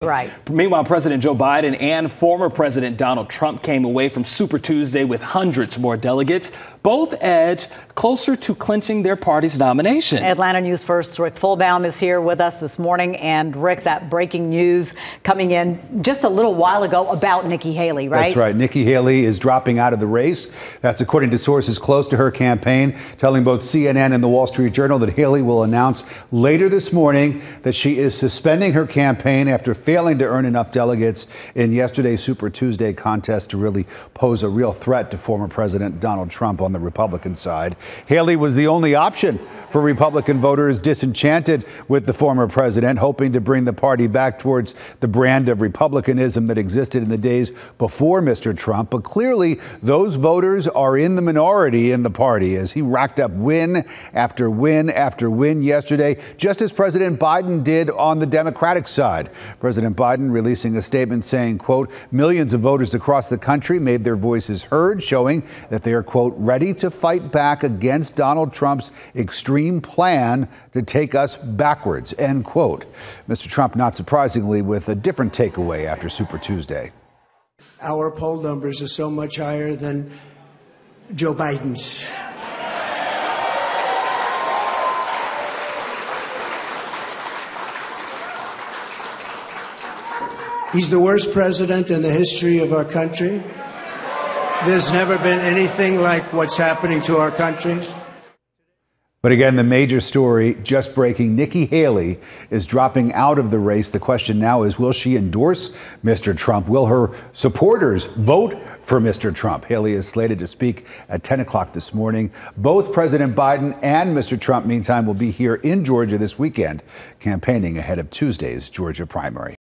Right. Meanwhile, President Joe Biden and former President Donald Trump came away from Super Tuesday with hundreds more delegates. Both edge closer to clinching their party's nomination. Atlanta News First Rick Folbaum is here with us this morning. And Rick, that breaking news coming in just a little while ago about Nikki Haley, right? That's right. Nikki Haley is dropping out of the race. That's according to sources close to her campaign, telling both CNN and the Wall Street Journal that Haley will announce later this morning that she is suspending her campaign after failing to earn enough delegates in yesterday's Super Tuesday contest to really pose a real threat to former President Donald Trump on the Republican side. Haley was the only option for Republican voters disenchanted with the former president, hoping to bring the party back towards the brand of republicanism that existed in the days before Mr. Trump. But clearly, those voters are in the minority in the party as he racked up win after win after win yesterday, just as President Biden did on the Democratic side. President Biden releasing a statement saying, quote, millions of voters across the country made their voices heard, showing that they are, quote, ready to fight back against Donald Trump's extreme plan to take us backwards, end quote. Mr. Trump, not surprisingly, with a different takeaway after Super Tuesday. Our poll numbers are so much higher than Joe Biden's. He's the worst president in the history of our country. There's never been anything like what's happening to our country. But again, the major story just breaking Nikki Haley is dropping out of the race. The question now is will she endorse Mr. Trump? Will her supporters vote for Mr. Trump? Haley is slated to speak at 10 o'clock this morning. Both President Biden and Mr. Trump, meantime, will be here in Georgia this weekend campaigning ahead of Tuesday's Georgia primary.